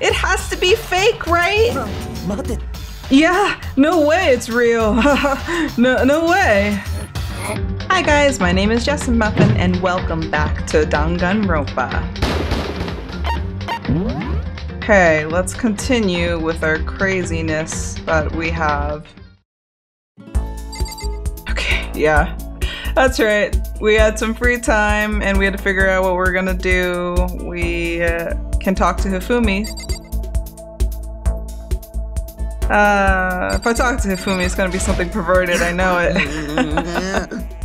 It has to be fake, right? Yeah, no way it's real. no, no way. Hi guys, my name is Jessamuffin and welcome back to Danganronpa. Okay, let's continue with our craziness that we have. Okay, yeah. That's right. We had some free time and we had to figure out what we're gonna do. We uh, can talk to Hifumi. Uh, if I talk to Hifumi, it's gonna be something perverted, I know it.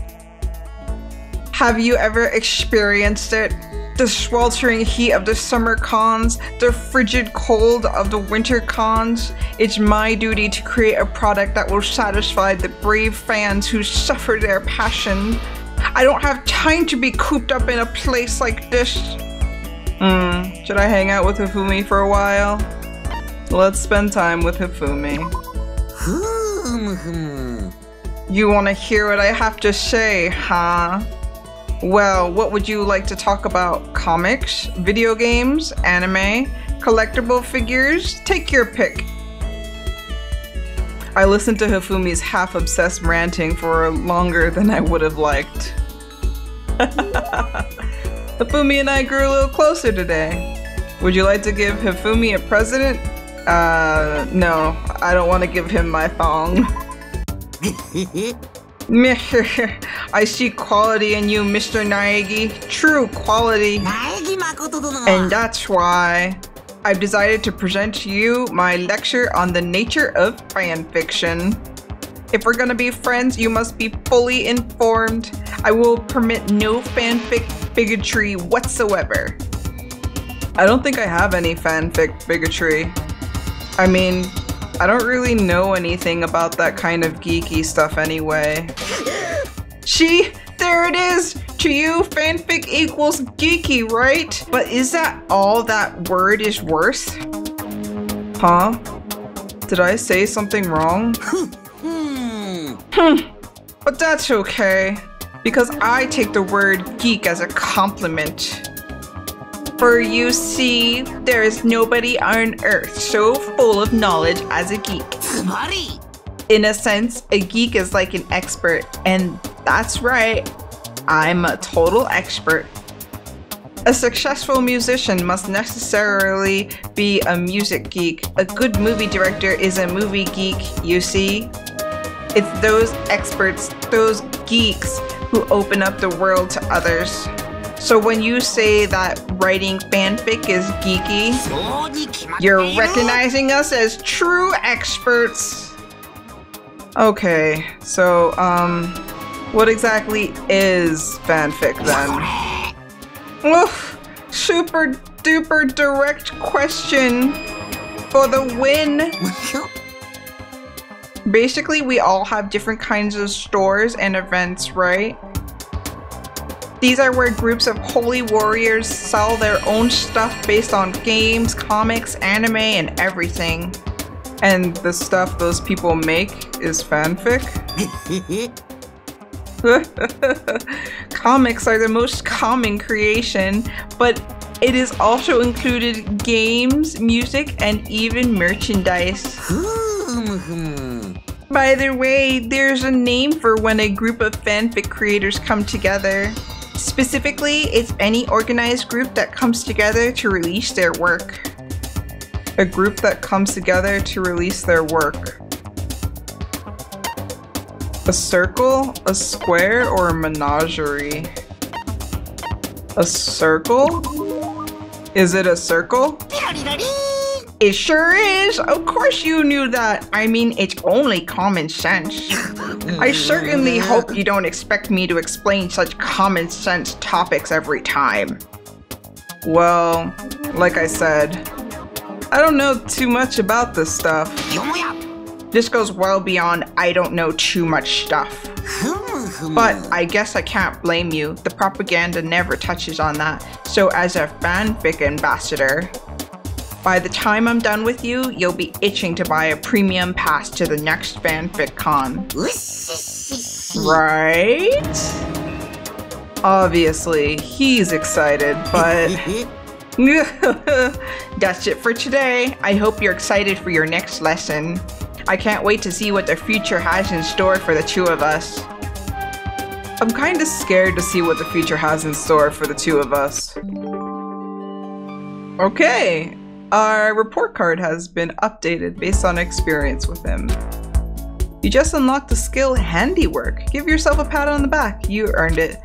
Have you ever experienced it? The sweltering heat of the summer cons, the frigid cold of the winter cons. It's my duty to create a product that will satisfy the brave fans who suffer their passion. I don't have time to be cooped up in a place like this. Hmm, should I hang out with Hifumi for a while? Let's spend time with Hifumi. You want to hear what I have to say, huh? Well, what would you like to talk about? Comics, video games, anime, collectible figures? Take your pick. I listened to Hifumi's half obsessed ranting for longer than I would have liked. Hifumi and I grew a little closer today. Would you like to give Hifumi a present? Uh, no, I don't want to give him my thong. I see quality in you, Mr. Naegi. True quality. And that's why I've decided to present to you my lecture on the nature of fanfiction. If we're gonna be friends, you must be fully informed. I will permit no fanfic bigotry whatsoever. I don't think I have any fanfic bigotry. I mean, I don't really know anything about that kind of geeky stuff anyway. She, there it is! To you, fanfic equals geeky, right? But is that all that word is worth? Huh? Did I say something wrong? hmm. But that's okay, because I take the word geek as a compliment. For you see, there is nobody on earth so full of knowledge as a geek. In a sense, a geek is like an expert, and that's right, I'm a total expert. A successful musician must necessarily be a music geek. A good movie director is a movie geek, you see? It's those experts, those geeks, who open up the world to others. So when you say that writing fanfic is geeky, you're recognizing us as true experts. Okay, so, um, what exactly is fanfic then? Oof, super duper direct question for the win. Basically, we all have different kinds of stores and events, right? These are where groups of holy warriors sell their own stuff based on games, comics, anime, and everything. And the stuff those people make is fanfic? Comics are the most common creation, but it is also included games, music, and even merchandise. Mm-hmm. By the way, there's a name for when a group of fanfic creators come together. Specifically, it's any organized group that comes together to release their work. A group that comes together to release their work. A circle, a square, or a menagerie? A circle? Is it a circle? It sure is. Of course you knew that. I mean, it's only common sense. I certainly mm. hope you don't expect me to explain such common sense topics every time. Well, like I said, I don't know too much about this stuff. This goes well beyond I don't know too much stuff. But I guess I can't blame you. The propaganda never touches on that. So as a fanfic ambassador, by the time I'm done with you, you'll be itching to buy a premium pass to the next fanfic con. Right? Obviously, he's excited, but That's it for today. I hope you're excited for your next lesson. I can't wait to see what the future has in store for the two of us. I'm kind of scared to see what the future has in store for the two of us. Okay, our report card has been updated based on experience with him. You just unlocked the skill handiwork. Give yourself a pat on the back. You earned it.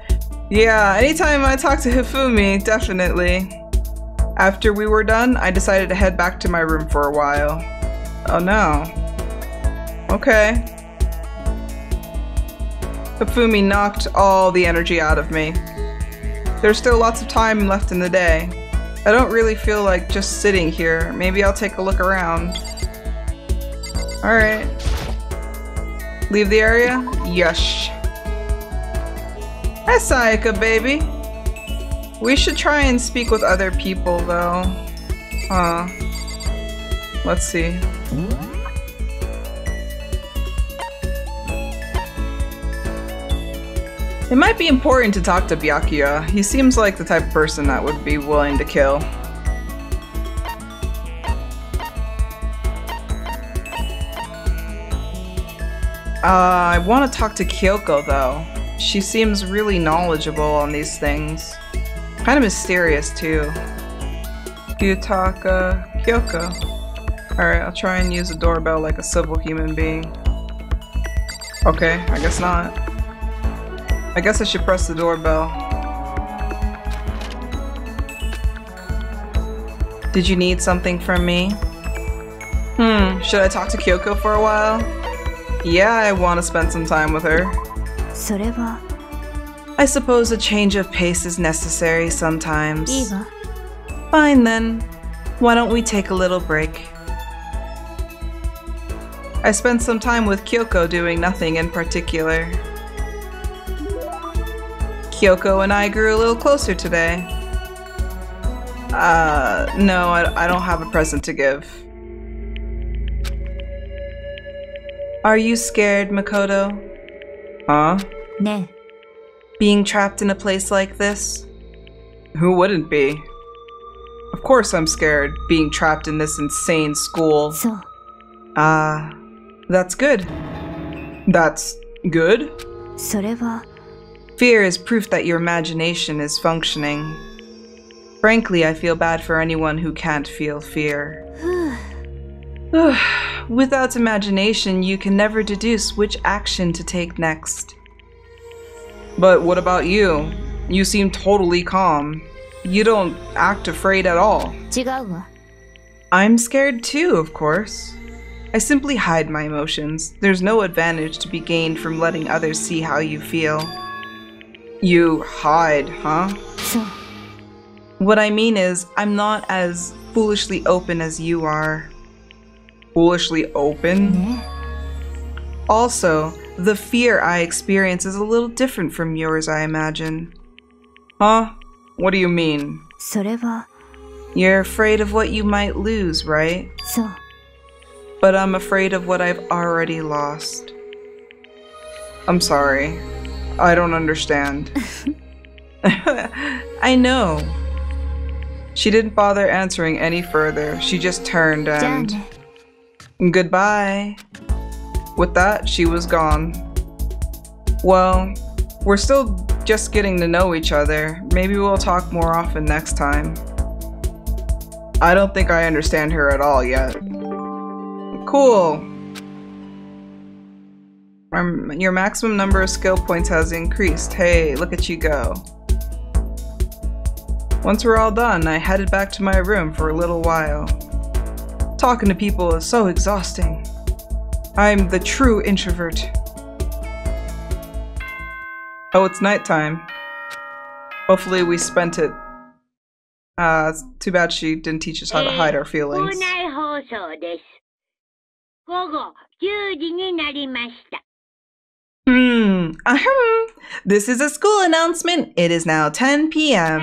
Yeah, anytime I talk to Hifumi, definitely. After we were done, I decided to head back to my room for a while. Oh no. Okay. Hifumi knocked all the energy out of me. There's still lots of time left in the day. I don't really feel like just sitting here. Maybe I'll take a look around. Alright. Leave the area? Yush. Hi, Sayaka, baby. We should try and speak with other people, though. Uh, let's see. It might be important to talk to Byakuya. He seems like the type of person that would be willing to kill. Uh, I want to talk to Kyoko though. She seems really knowledgeable on these things. Kind of mysterious too. Yutaka Kyoko. Alright, I'll try and use a doorbell like a civil human being. Okay, I guess not. I guess I should press the doorbell. Did you need something from me? Hmm, should I talk to Kyoko for a while? Yeah, I want to spend some time with her. I suppose a change of pace is necessary sometimes. Fine then. Why don't we take a little break? I spent some time with Kyoko doing nothing in particular. Kyoko and I grew a little closer today. Uh, no, I, I don't have a present to give. Are you scared, Makoto? Huh? ね Being trapped in a place like this? Who wouldn't be? Of course I'm scared, being trapped in this insane え school. そう Ah, that's good. That's good? それは Fear is proof that your imagination is functioning. Frankly, I feel bad for anyone who can't feel fear. Without imagination, you can never deduce which action to take next. But what about you? You seem totally calm. You don't act afraid at all. I'm scared too, of course. I simply hide my emotions. There's no advantage to be gained from letting others see how you feel. You hide, huh? そう What I mean is, I'm not as foolishly open as you are. Foolishly open? ね Also, the fear I experience is a little different from yours, I imagine. Huh? What do you mean? それは You're afraid of what you might lose, right? そう But I'm afraid of what I've already lost. I'm sorry. I don't understand. I know. She didn't bother answering any further. She just turned and. Goodbye. With that, she was gone. Well, we're still just getting to know each other. Maybe we'll talk more often next time. I don't think I understand her at all yet. Cool. Um, your maximum number of skill points has increased. Hey, look at you go. Once we're all done, I headed back to my room for a little while. Talking to people is so exhausting. I'm the true introvert. Oh, it's nighttime. Hopefully, we spent it. Uh, it's too bad she didn't teach us how to hide our 校 feelings. 内放送です。午後10時になりました。 Hmm. Ahem. This is a school announcement. It is now 10 p.m.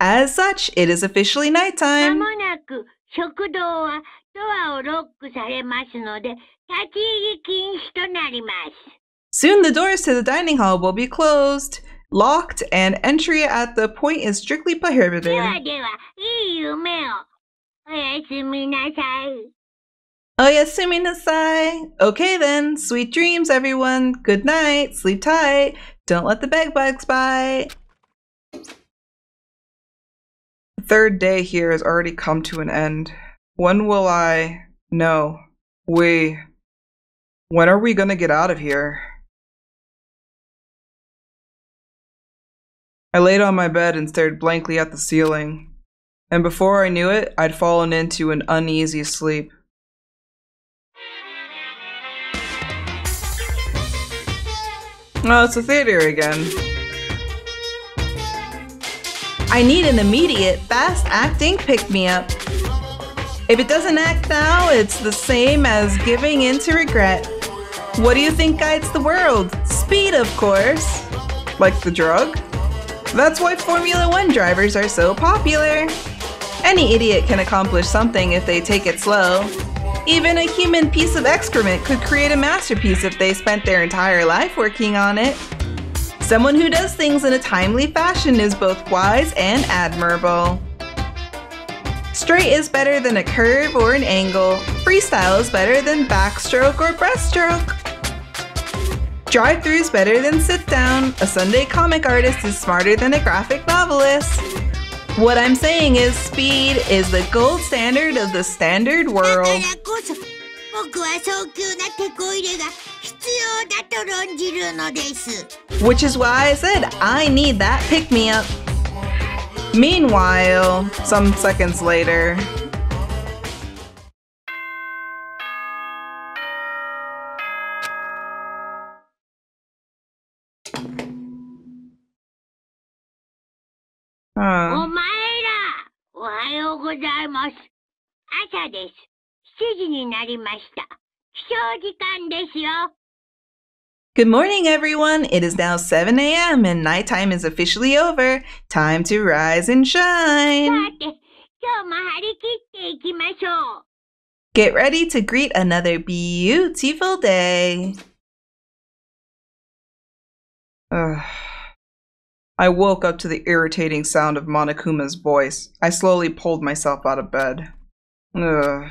As such, it is officially nighttime. Soon the doors to the dining hall will be closed, locked, and entry at the point is strictly prohibited. Oh Oyasumi nasai. Okay then, sweet dreams everyone. Good night, sleep tight. Don't let the bedbugs bite. Third day here has already come to an end. When will I? No. We. When are we gonna get out of here? I laid on my bed and stared blankly at the ceiling. And before I knew it, I'd fallen into an uneasy sleep. Oh, it's a theater again. I need an immediate, fast acting pick me up. If it doesn't act now, it's the same as giving in to regret. What do you think guides the world? Speed, of course. Like the drug? That's why Formula One drivers are so popular. Any idiot can accomplish something if they take it slow. Even a human piece of excrement could create a masterpiece if they spent their entire life working on it. Someone who does things in a timely fashion is both wise and admirable. Straight is better than a curve or an angle. Freestyle is better than backstroke or breaststroke. Drive through is better than sit down. A Sunday comic artist is smarter than a graphic novelist. What I'm saying is, speed is the gold standard of the standard だ world. からこそ、僕は早急なテこ入れが必要だと論じるのです。 Which is why I said I need that pick me up. Meanwhile, some seconds later, Huh. お前ら、おはようございます。朝です。7時になりました。起床時間ですよ。 Good morning, everyone. It is now 7 a.m. and nighttime is officially over. Time to rise and さ shine. て、今日も張り切っていきましょう。 Get ready to greet another beautiful day. Ugh. I woke up to the irritating sound of Monokuma's voice. I slowly pulled myself out of bed. Ugh.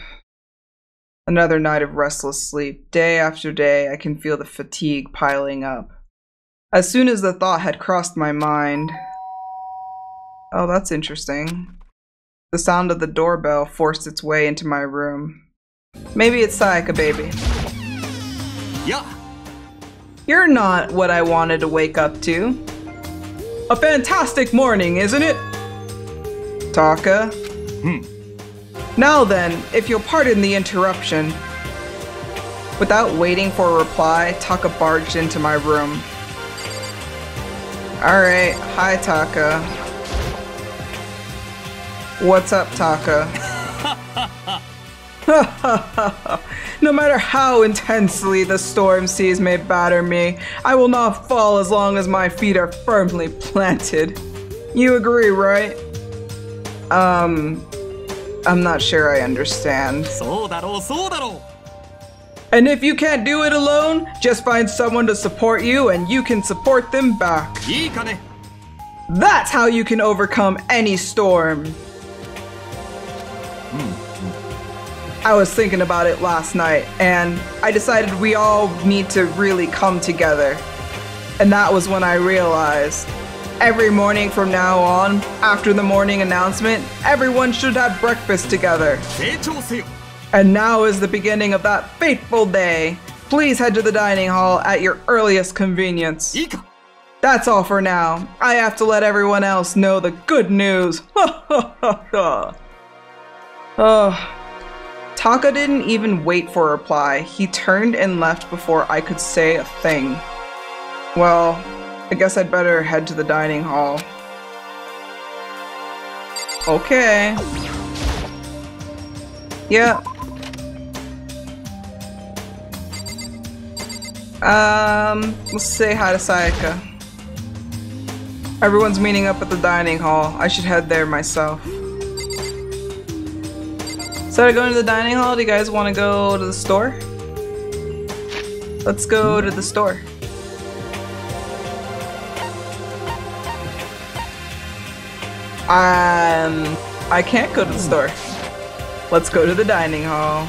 Another night of restless sleep. Day after day, I can feel the fatigue piling up. As soon as the thought had crossed my mind. Oh, that's interesting. The sound of the doorbell forced its way into my room. Maybe it's Sayaka, baby. Yeah. You're not what I wanted to wake up to. A fantastic morning, isn't it? Taka. Hmm. Now then, if you'll pardon the interruption. Without waiting for a reply, Taka barged into my room. Alright, hi Taka. What's up, Taka? No matter how intensely the storm seas may batter me, I will not fall as long as my feet are firmly planted. You agree, right? Um, I'm not sure I understand. And if you can't do it alone, just find someone to support you and you can support them back. That's how you can overcome any storm. I was thinking about it last night and I decided we all need to really come together. And that was when I realized every morning from now on, after the morning announcement, everyone should have breakfast together. And now is the beginning of that fateful day. Please head to the dining hall at your earliest convenience. That's all for now. I have to let everyone else know the good news. Ha ha ha ha. Taka didn't even wait for a reply. He turned and left before I could say a thing. Well, I guess I'd better head to the dining hall. Okay. Yeah. Um, let's say hi to Sayaka. Everyone's meeting up at the dining hall. I should head there myself. Instead of going to the dining hall, do you guys want to go to the store? Let's go to the store. Um, I can't go to the store. Let's go to the dining hall.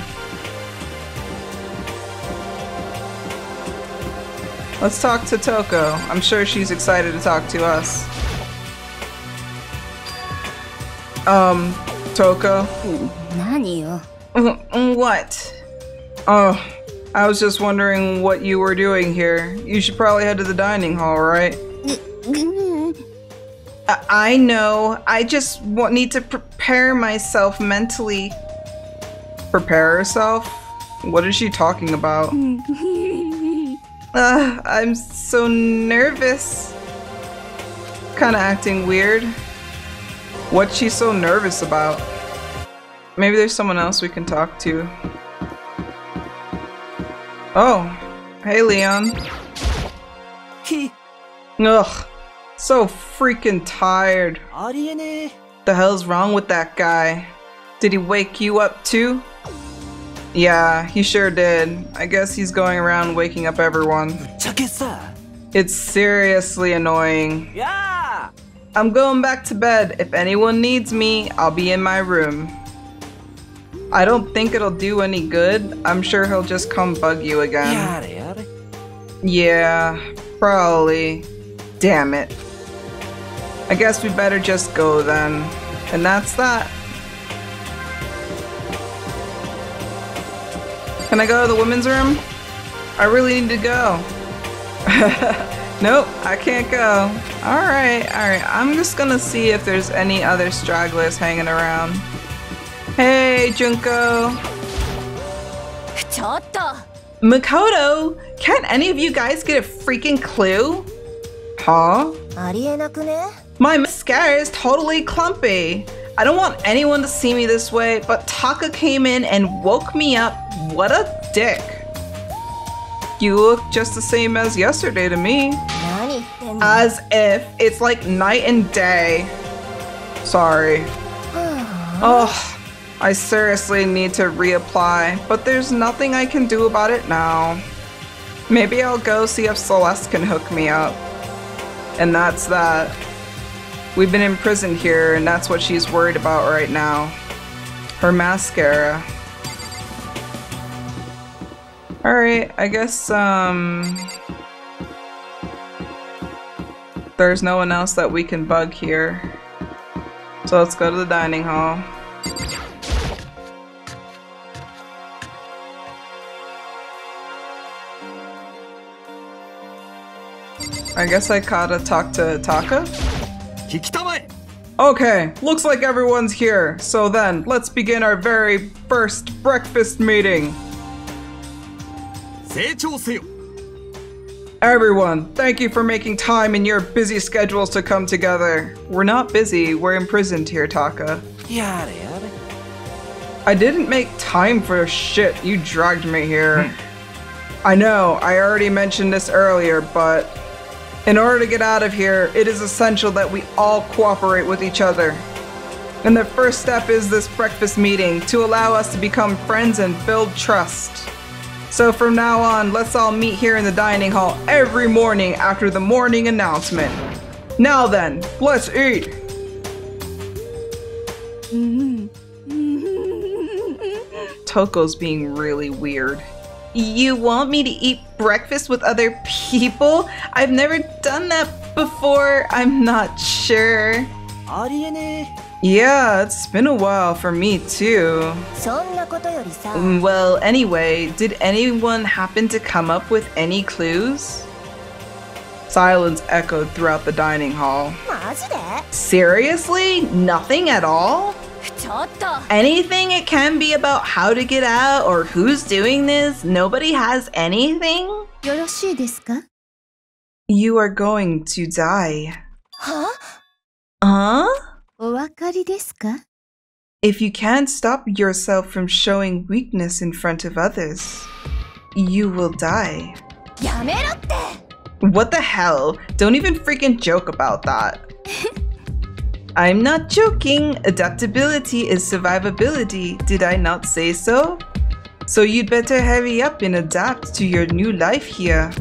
Let's talk to Toko. I'm sure she's excited to talk to us. Um, Toko? What? Oh, I was just wondering what you were doing here. You should probably head to the dining hall, right? I, I know. I just need to prepare myself mentally. Prepare herself? What is she talking about? Uh, I'm so nervous. Kind of acting weird. What's she so nervous about? Maybe there's someone else we can talk to. Oh, hey Leon. He. Ugh, so freaking tired. The hell's wrong with that guy? Did he wake you up too? Yeah, he sure did. I guess he's going around waking up everyone. It's seriously annoying. Yeah! I'm going back to bed. If anyone needs me, I'll be in my room. I don't think it'll do any good. I'm sure he'll just come bug you again. Yada yada. Yeah, probably. Damn it. I guess we better just go then. And that's that. Can I go to the women's room? I really need to go. nope, I can't go. Alright, alright. I'm just gonna see if there's any other stragglers hanging around. Hey, Junko. Makoto, can't any of you guys get a freaking clue? Huh? My mascara is totally clumpy. I don't want anyone to see me this way, but Taka came in and woke me up. What a dick. You look just the same as yesterday to me. As if. It's like night and day. Sorry. Ugh. I seriously need to reapply, but there's nothing I can do about it now. Maybe I'll go see if Celeste can hook me up. And that's that. We've been imprisoned here, and that's what she's worried about right now. Her mascara. Alright, I guess, um. There's no one else that we can bug here. So let's go to the dining hall. I guess I gotta talk to Taka? Okay, looks like everyone's here. So then, let's begin our very first breakfast meeting. Everyone, thank you for making time in your busy schedules to come together. We're not busy, we're imprisoned here, Taka. Yada yada. I didn't make time for shit, you dragged me here. Hmm. I know, I already mentioned this earlier, but in order to get out of here, it is essential that we all cooperate with each other. And the first step is this breakfast meeting to allow us to become friends and build trust. So from now on, let's all meet here in the dining hall every morning after the morning announcement. Now then, let's eat! Toko's being really weird. You want me to eat breakfast with other people? I've never done that before. I'm not sure. Yeah, it's been a while for me too. Well, anyway, did anyone happen to come up with any clues? Silence echoed throughout the dining hall. Seriously? Nothing at all? Anything it can be about how to get out or who's doing this. Nobody has anything. You are going to die. Huh? Huh? If you can't stop yourself from showing weakness in front of others, you will die. What the hell? Don't even freaking joke about that. I'm not joking. Adaptability is survivability. Did I not say so? So you'd better hurry up and adapt to your new life here.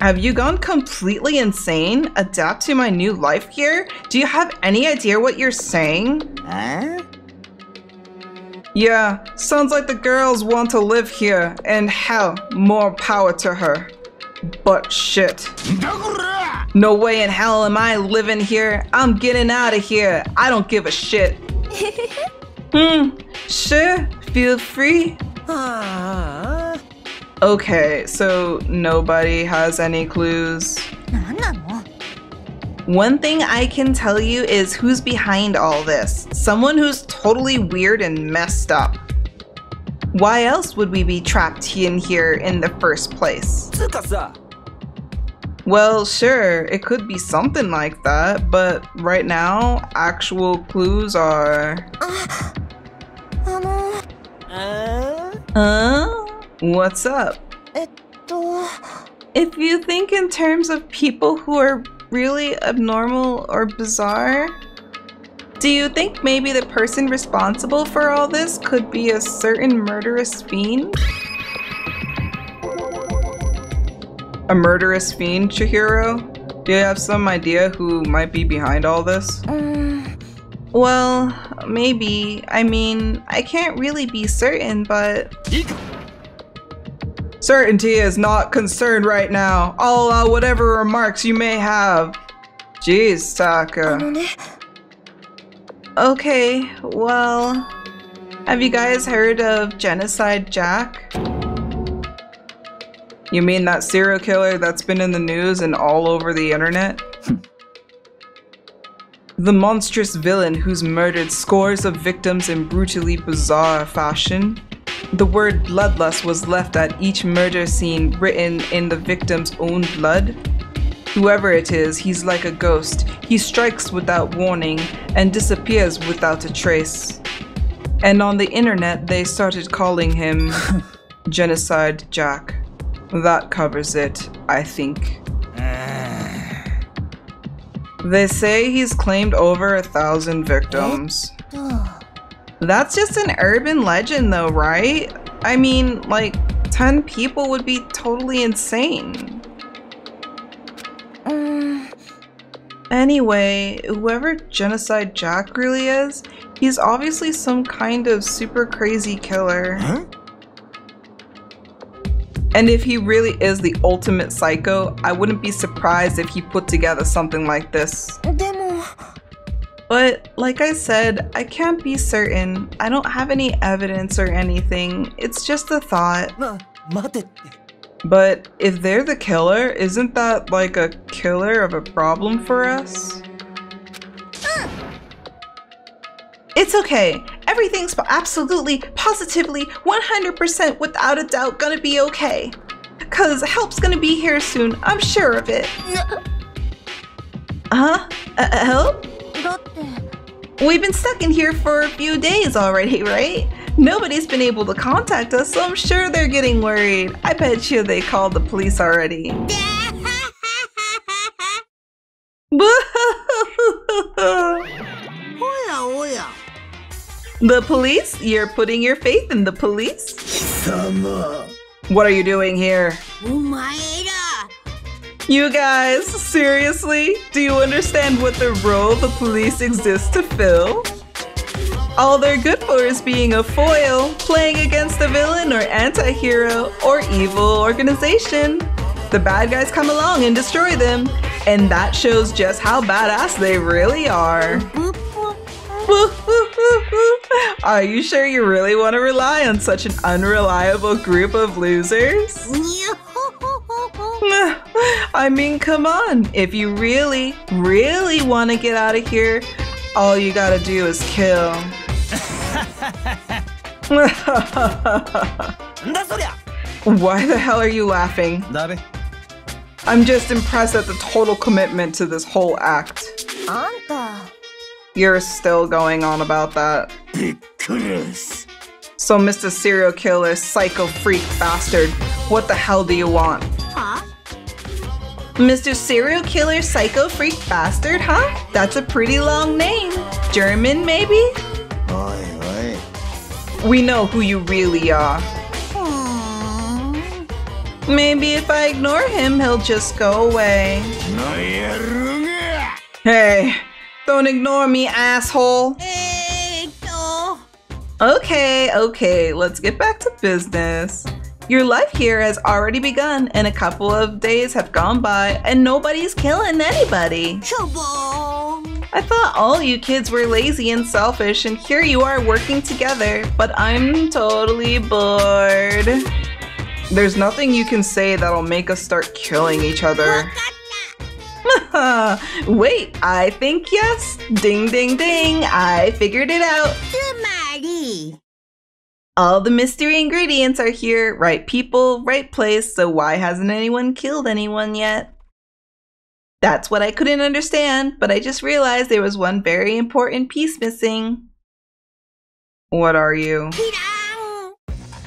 Have you gone completely insane? Adapt to my new life here? Do you have any idea what you're saying? Huh? Yeah, sounds like the girls want to live here, and hell, more power to her. But shit. No way in hell am I living here. I'm getting out of here. I don't give a shit. hmm, sure, feel free. Okay, so nobody has any clues. One thing I can tell you is who's behind all this. Someone who's totally weird and messed up. Why else would we be trapped in here in the first place? Well, sure, it could be something like that, but right now, actual clues are. Uh. What's up? If you think in terms of people who are really abnormal or bizarre, do you think maybe the person responsible for all this could be a certain murderous fiend? a murderous fiend, Chihiro? Do you have some idea who might be behind all this? Uh, well, maybe. I mean, I can't really be certain, but... Certainty is not concerned right now. I'll allow whatever remarks you may have. Jeez, Taka. Okay, well... Have you guys heard of Genocide Jack? You mean that serial killer that's been in the news and all over the internet? Hmm. the monstrous villain who's murdered scores of victims in brutally bizarre fashion. The word bloodlust was left at each murder scene written in the victim's own blood. Whoever it is, he's like a ghost. He strikes without warning and disappears without a trace. And on the internet, they started calling him Genocide Jack. That covers it, I think. They say he's claimed over a thousand victims. That's just an urban legend though, right? I mean, like, 10 people would be totally insane. Anyway, whoever Genocide Jack really is, he's obviously some kind of super crazy killer. Huh? And if he really is the ultimate psycho, I wouldn't be surprised if he put together something like this. But like I said, I can't be certain. I don't have any evidence or anything. It's just a thought. But if they're the killer, isn't that like a killer of a problem for us? It's okay. Everything's absolutely, positively, 100% without a doubt gonna be okay. Cause help's gonna be here soon, I'm sure of it. Huh? Uh, help? We've been stuck in here for a few days already, right? Nobody's been able to contact us, so I'm sure they're getting worried. I bet you they called the police already. The police? You're putting your faith in the police? What are you doing here? You guys, seriously? Do you understand what the role the police exist to fill? All they're good for is being a foil, playing against a villain or anti hero or evil organization. The bad guys come along and destroy them, and that shows just how badass they really are. Are you sure you really want to rely on such an unreliable group of losers? I mean, come on. If you really, really want to get out of here, all you gotta do is kill. Why the hell are you laughing? I'm just impressed at the total commitment to this whole act. You're still going on about that. Because. So, Mr. Serial Killer, Psycho Freak Bastard, what the hell do you want? Huh? Mr. Serial Killer, Psycho Freak Bastard, huh? That's a pretty long name. German, maybe? Oi, oi. We know who you really are. Aww. Maybe if I ignore him, he'll just go away. Hey, don't ignore me, asshole. Okay, okay, let's get back to business. Your life here has already begun, and a couple of days have gone by, and nobody's killing anybody. I thought all you kids were lazy and selfish, and here you are working together, but I'm totally bored. There's nothing you can say that'll make us start killing each other. Wait, I think yes. Ding, ding, ding. I figured it out. Sumari. All the mystery ingredients are here. Right people, right place. So why hasn't anyone killed anyone yet? That's what I couldn't understand, but I just realized there was one very important piece missing. What are you?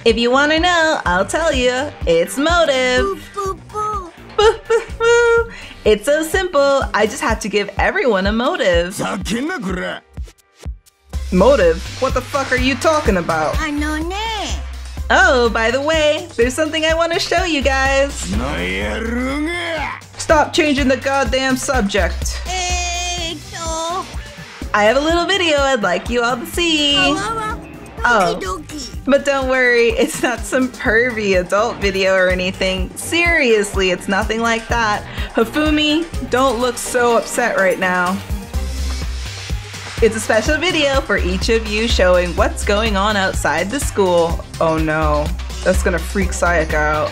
If you want to know, I'll tell you. It's motive. Boop, boop, boop. It's so simple. I just have to give everyone a motive. Motive? What the fuck are you talking about? Oh, by the way, there's something I want to show you guys. Stop changing the goddamn subject. I have a little video I'd like you all to see. Oh, but don't worry, it's not some pervy adult video or anything. Seriously, it's nothing like that. Hifumi, don't look so upset right now. It's a special video for each of you showing what's going on outside the school. Oh no, that's gonna freak Sayaka out.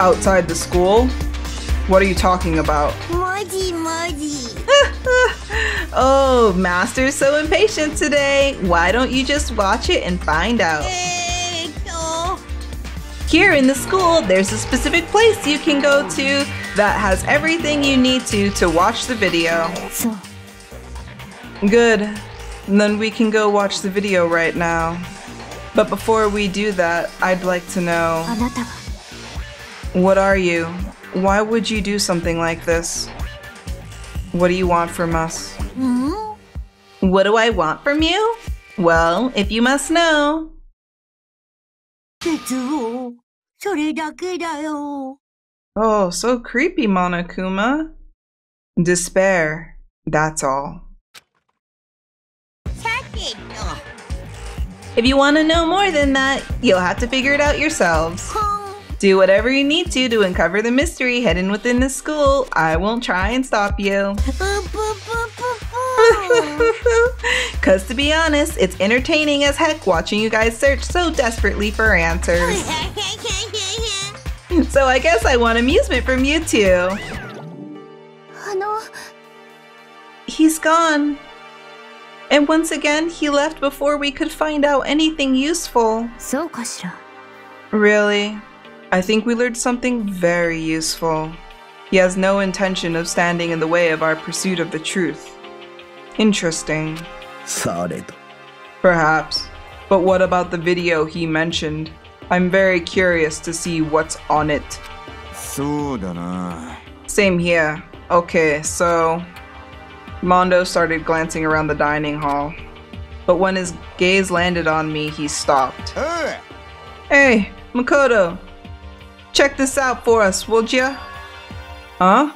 Outside the school? What are you talking about? Moji, Moji. oh, Master's so impatient today. Why don't you just watch it and find out? Here in the school, there's a specific place you can go to that has everything you need to to watch the video. Good. And then we can go watch the video right now. But before we do that, I'd like to know... What are you? Why would you do something like this? What do you want from us? うん What do I want from you? Well, if you must know. 鉄をそれだけだよ Oh, so creepy, Monokuma. Despair. That's all. さてと If you want to know more than that, you'll have to figure it out yourselves. Do whatever you need to to uncover the mystery hidden within the school. I won't try and stop you. Because to be honest, it's entertaining as heck watching you guys search so desperately for answers. so I guess I want amusement from you too. He's gone. And once again, he left before we could find out anything useful. Really? I think we learned something very useful. He has no intention of standing in the way of our pursuit of the truth. Interesting. Sorry. Perhaps. But what about the video he mentioned? I'm very curious to see what's on it. So Same here. Okay, so. Mondo started glancing around the dining hall. But when his gaze landed on me, he stopped. Hey, Makoto, Check this out for us, would ya? Huh?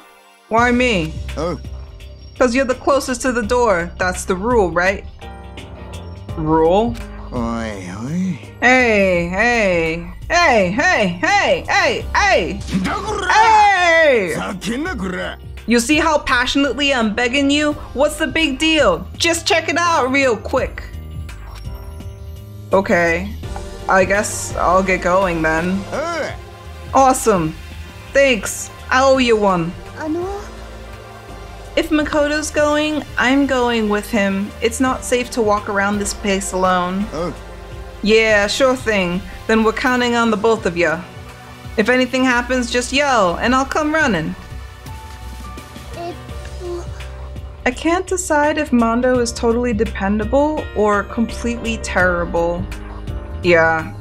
Why me? Oh. Cause you're the closest to the door. That's the rule, right? Rule? Oi, oi. Hey, hey, hey, hey, hey, hey, hey! Hey! You see how passionately I'm begging you? What's the big deal? Just check it out real quick. Okay, I guess I'll get going then. Hey. Awesome. Thanks. I owe you one. If Makoto's going, I'm going with him. It's not safe to walk around this place alone. Oh. Yeah, sure thing. Then we're counting on the both of you. If anything happens, just yell, and I'll come running. I can't decide if Mondo is totally dependable or completely terrible. Yeah,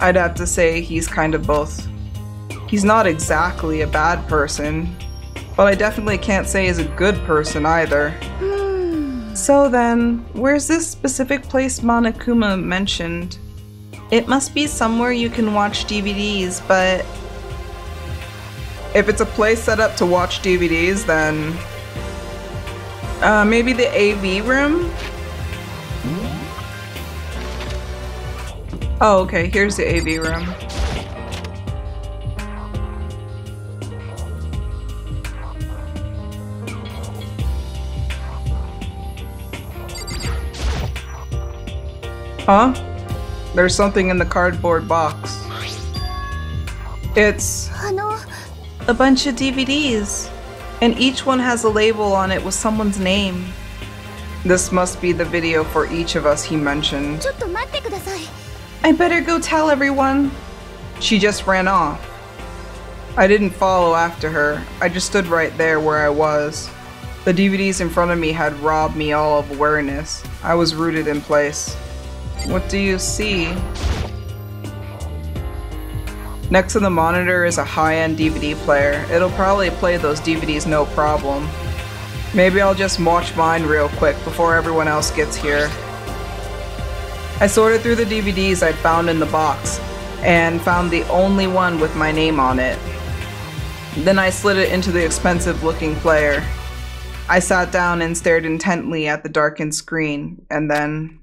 I'd have to say he's kind of both. He's not exactly a bad person, but I definitely can't say he's a good person either. So then, where's this specific place Monokuma mentioned? It must be somewhere you can watch DVDs, but If it's a place set up to watch DVDs, then uh, maybe the AV room? Oh, okay, here's the AV room. Huh? There's something in the cardboard box. It's a bunch of DVDs, and each one has a label on it with someone's name. This must be the video for each of us he mentioned. I better go tell everyone. She just ran off. I didn't follow after her. I just stood right there where I was. The DVDs in front of me had robbed me all of awareness. I was rooted in place. What do you see? Next to the monitor is a high-end DVD player. It'll probably play those DVDs no problem. Maybe I'll just watch mine real quick before everyone else gets here. I sorted through the DVDs I'd found in the box and found the only one with my name on it. Then I slid it into the expensive looking player. I sat down and stared intently at the darkened screen, and then.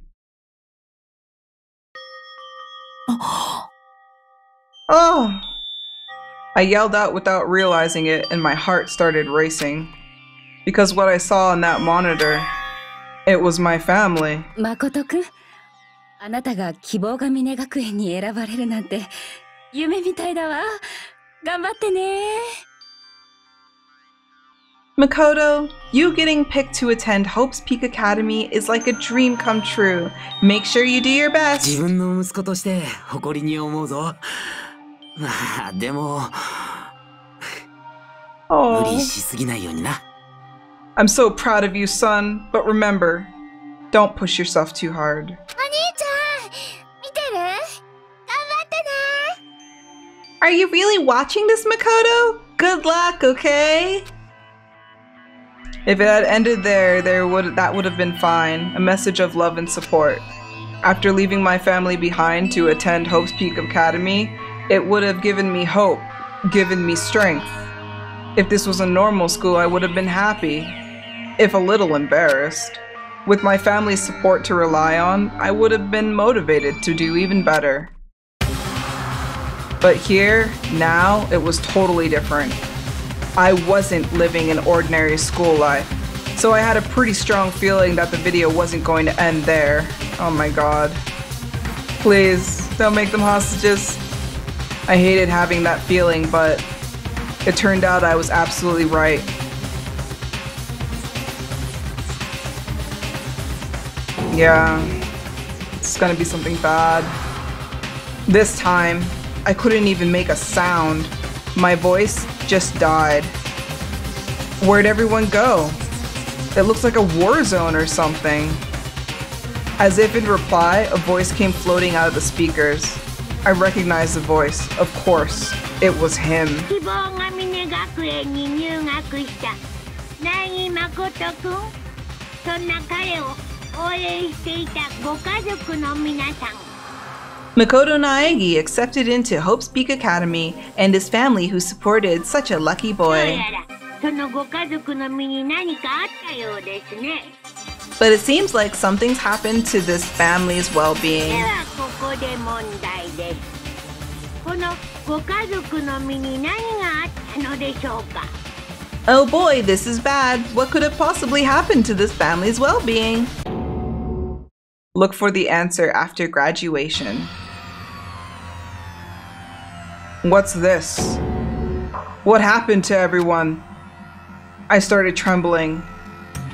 Oh! I yelled out without realizing it, and my heart started racing. Because what I saw on that monitor, it was my family. 誠くんあなたが希望が峰学園に選ばれるなんて夢みたいだわ頑張ってね Makoto, you getting picked to attend Hope's Peak Academy is like a dream come true. Make sure you do your 自 best. 分の息子として誇りに思うぞ。まあ、でも、無 Oh, 理しすぎないようにな。 I'm so proud of you, son. But remember, don't push yourself too hard. お兄ちゃん見てる頑張ってね Are you really watching this, Makoto? Good luck, okay? If it had ended there, there would that would have been fine. A message of love and support. After leaving my family behind to attend Hope's Peak Academy, it would have given me hope, given me strength. If this was a normal school, I would have been happy, if a little embarrassed. With my family's support to rely on, I would have been motivated to do even better. But here, now, it was totally different. I wasn't living an ordinary school life, so I had a pretty strong feeling that the video wasn't going to end there. Oh my god. Please, don't make them hostages. I hated having that feeling, but it turned out I was absolutely right. Yeah, it's gonna be something bad. This time, I couldn't even make a sound. My voice just died. Where'd everyone go? It looks like a war zone or something. As if in reply, a voice came floating out of the speakers. I recognized the voice. Of course, it was him. 希望が峰学園に入学した凪誠くんそんな彼を応援していたご家族の皆さん Makoto Naegi accepted into Hope's Peak Academy and his family who supported such a lucky boy. But it seems like something's happened to this family's well-being. Oh boy, this is bad. What could have possibly happened to this family's well-being? Look for the answer after graduation. What's this? What happened to everyone? I started trembling.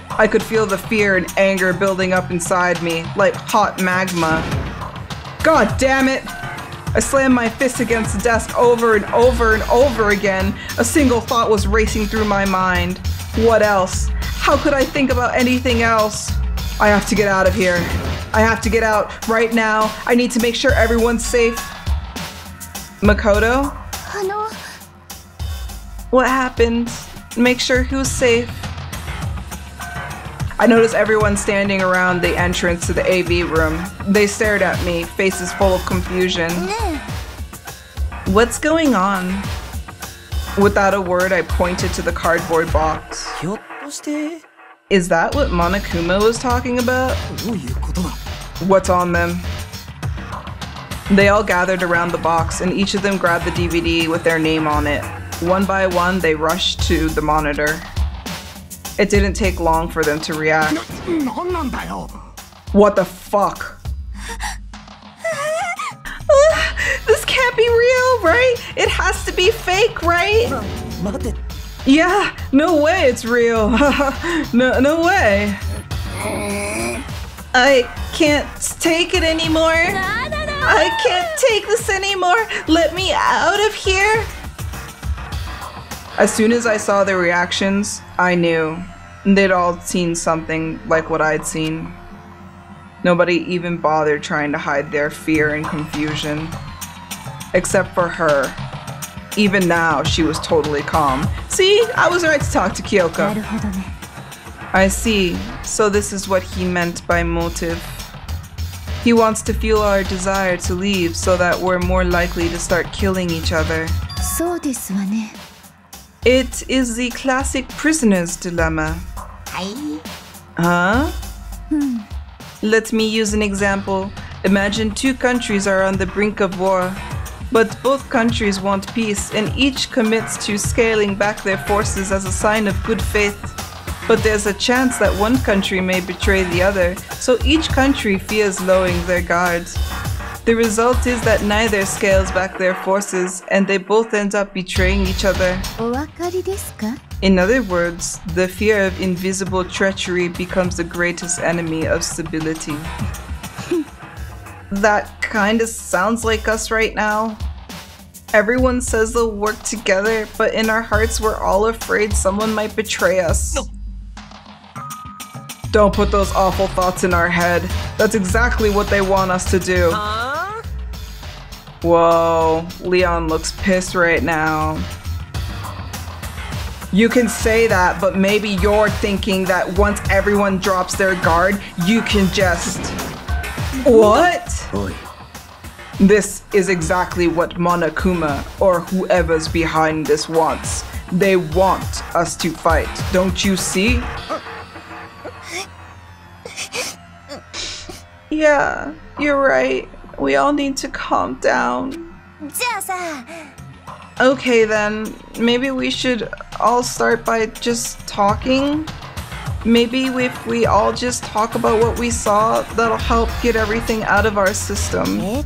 I could feel the fear and anger building up inside me like hot magma. God damn it! I slammed my fist against the desk over and over and over again. A single thought was racing through my mind. What else? How could I think about anything else? I have to get out of here. I have to get out right now. I need to make sure everyone's safe. Makoto? Hano. What happened? Make sure he was safe. I noticed everyone standing around the entrance to the AV room. They stared at me, faces full of confusion. What's going on? Without a word, I pointed to the cardboard box. Is that what Monokuma was talking about? What's on them? They all gathered around the box, and each of them grabbed the DVD with their name on it. One by one, they rushed to the monitor. It didn't take long for them to react. What the fuck? this can't be real, right? It has to be fake, right? Yeah, no way it's real. no, no way. I can't take it anymore. I can't take this anymore. Let me out of here. As soon as I saw their reactions, I knew they'd all seen something like what I'd seen. Nobody even bothered trying to hide their fear and confusion. Except for her. Even now, she was totally calm. See, I was right to talk to Kyoko. I see. So this is what he meant by motive. He wants to fuel our desire to leave so that we're more likely to start killing each other. So It is the classic prisoner's dilemma. Huh? Let me use an example. Imagine two countries are on the brink of war. But both countries want peace, and each commits to scaling back their forces as a sign of good faith but there's a chance that one country may betray the other, so each country fears lowering their guards. The result is that neither scales back their forces, and they both end up betraying each other. In other words, the fear of invisible treachery becomes the greatest enemy of stability. that kinda sounds like us right now. Everyone says they'll work together, but in our hearts, we're all afraid someone might betray us. No. Don't put those awful thoughts in our head. That's exactly what they want us to do. Huh? Whoa, Leon looks pissed right now. You can say that, but maybe you're thinking that once everyone drops their guard, you can just. What? おい This is exactly what Monokuma or whoever's behind this wants. They want us to fight, don't you see? Yeah, you're right. We all need to calm down. Okay then, maybe we should all start by just talking? Maybe if we all just talk about what we saw, that'll help get everything out of our system.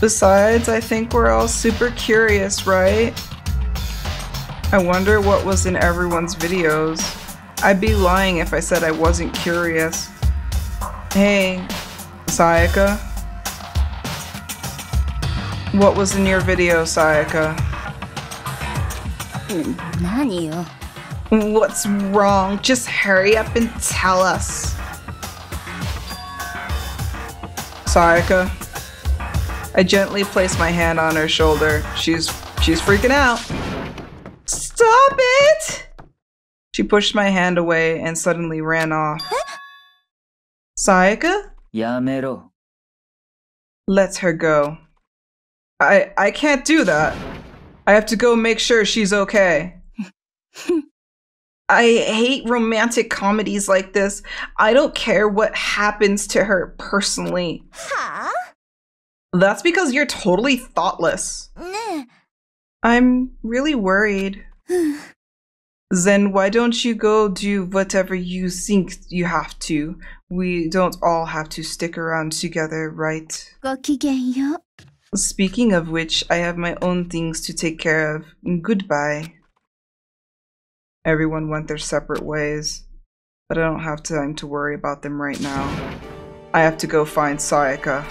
Besides, I think we're all super curious, right? I wonder what was in everyone's videos. I'd be lying if I said I wasn't curious. Hey, Sayaka. What was in your video, Sayaka? What's wrong? Just hurry up and tell us. Sayaka. I gently place my hand on her shoulder. She's she's freaking out. Stop it! She pushed my hand away and suddenly ran off. Sayaka, Yamero. Let her go. I I can't do that. I have to go make sure she's okay. I hate romantic comedies like this. I don't care what happens to her personally. Huh? That's because you're totally thoughtless. I'm really worried. then why don't you go do whatever you think you have to? We don't all have to stick around together, right? Speaking of which, I have my own things to take care of. Goodbye. Everyone went their separate ways, but I don't have time to worry about them right now. I have to go find Sayaka.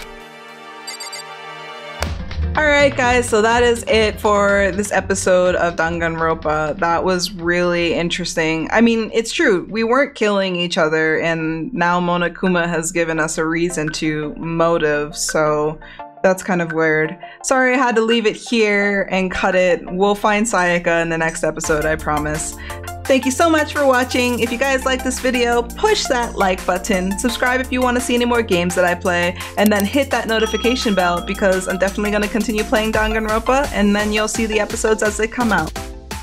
Alright, guys, so that is it for this episode of Danganronpa. That was really interesting. I mean, it's true, we weren't killing each other, and now Monokuma has given us a reason to motive, so that's kind of weird. Sorry, I had to leave it here and cut it. We'll find Sayaka in the next episode, I promise. Thank you so much for watching. If you guys like this video, push that like button, subscribe if you want to see any more games that I play, and then hit that notification bell because I'm definitely going to continue playing Danganronpa and then you'll see the episodes as they come out.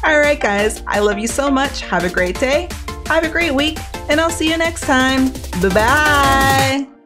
Alright guys, I love you so much. Have a great day, have a great week, and I'll see you next time. Bye bye!